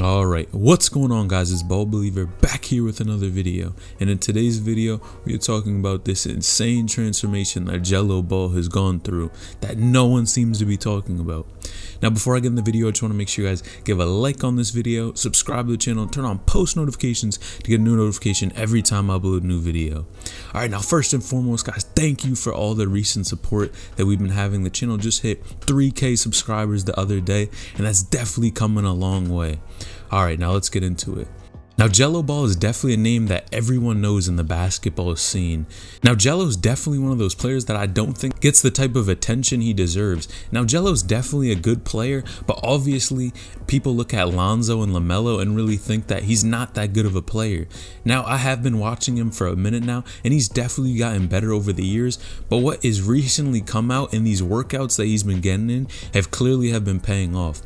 Alright, what's going on guys, it's Ball Believer back here with another video and in today's video we are talking about this insane transformation that Gelo Ball has gone through that no one seems to be talking about. Now before I get in the video I just want to make sure you guys give a like on this video, subscribe to the channel, turn on post notifications to get a new notification every time I upload a new video. Alright now first and foremost guys, thank you for all the recent support that we've been having. The channel just hit 3k subscribers the other day and that's definitely coming a long way. Alright, now let's get into it. Now Gelo Ball is definitely a name that everyone knows in the basketball scene. Now Gelo is definitely one of those players that I don't think gets the type of attention he deserves. Now Gelo is definitely a good player, but obviously people look at Lonzo and LaMelo and really think that he's not that good of a player. Now I have been watching him for a minute now and he's definitely gotten better over the years, but what has recently come out in these workouts that he's been getting in have clearly have been paying off.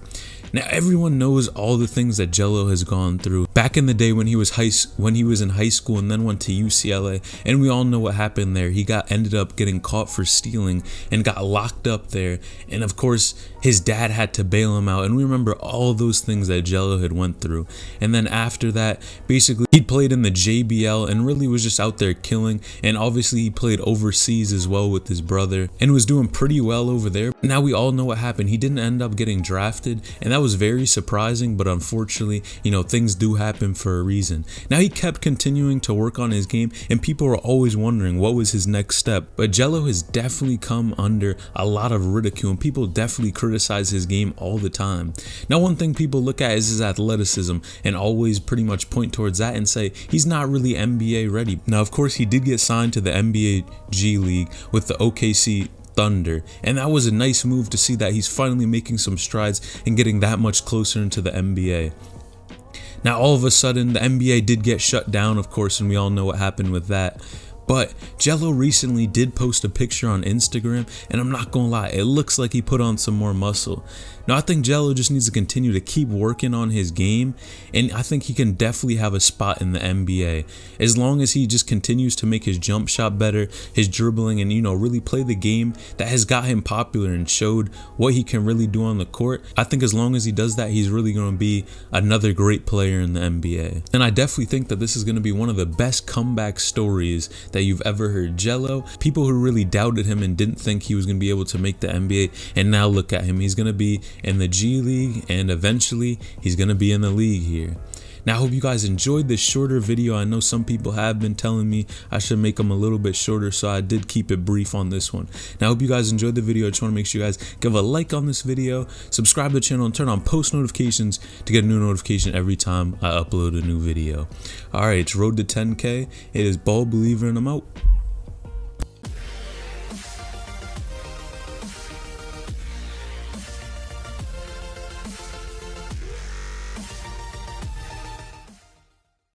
Now everyone knows all the things that Gelo has gone through. Back in the day when he was high when he was in high school and then went to UCLA, and we all know what happened there. He got ended up getting caught for stealing and got locked up there. And of course, his dad had to bail him out. And we remember all those things that Gelo had went through. And then after that, basically he played in the JBA and really was just out there killing. And obviously he played overseas as well with his brother and was doing pretty well over there. Now we all know what happened. He didn't end up getting drafted and that was very surprising, but unfortunately, you know, things do happen for a reason. Now he kept continuing to work on his game and people were always wondering what was his next step. But Gelo has definitely come under a lot of ridicule and people definitely criticize his game all the time. Now one thing people look at is his athleticism and always pretty much point towards that and say he's not really NBA ready. Now of course he did get signed to the NBA G League with the OKC Thunder. And that was a nice move to see that he's finally making some strides and getting that much closer into the NBA. Now, all of a sudden, the NBA did get shut down, of course, and we all know what happened with that. But Gelo recently did post a picture on Instagram, and I'm not gonna lie, it looks like he put on some more muscle. Now, I think Gelo just needs to continue to keep working on his game, and I think he can definitely have a spot in the NBA. As long as he just continues to make his jump shot better, his dribbling, and, you know, really play the game that has got him popular and showed what he can really do on the court, I think as long as he does that, he's really to be another great player in the NBA. And I definitely think that this is to be one of the best comeback stories that you've ever heard. Gelo, people who really doubted him and didn't think he was going to be able to make the NBA, and now look at him. He's going to be in the G League, and eventually he's going to be in the league here. Now, I hope you guys enjoyed this shorter video. I know some people have been telling me I should make them a little bit shorter, so I did keep it brief on this one. Now, I hope you guys enjoyed the video. I just want to make sure you guys give a like on this video, subscribe to the channel, and turn on post notifications to get a new notification every time I upload a new video. All right, it's road to 10K. It is Ball Believer, and I'm out.